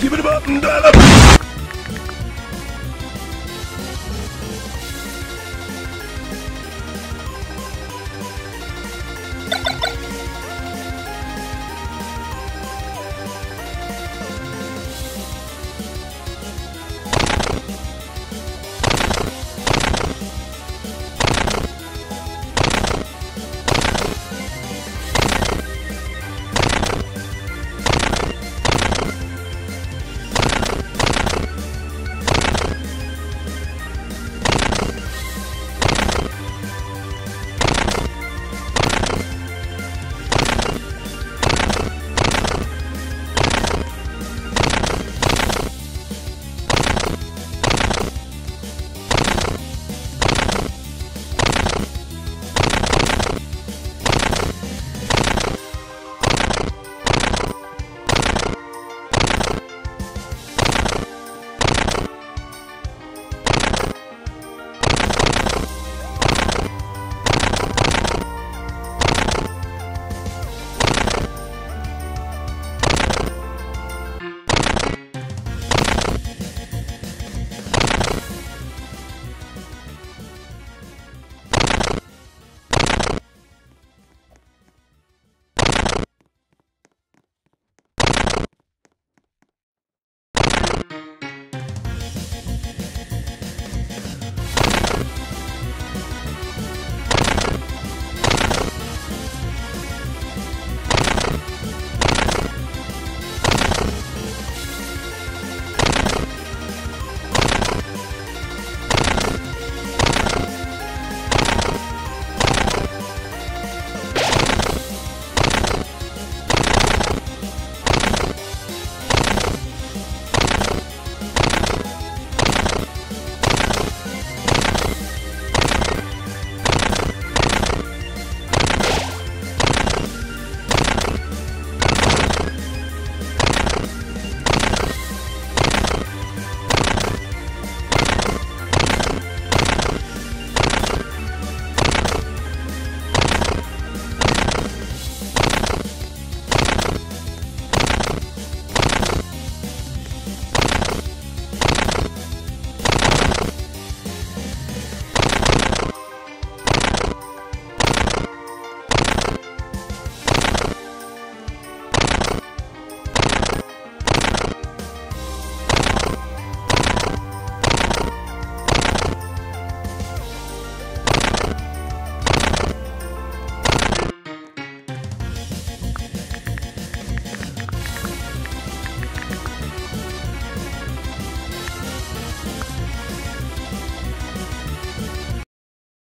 give it up and dial up.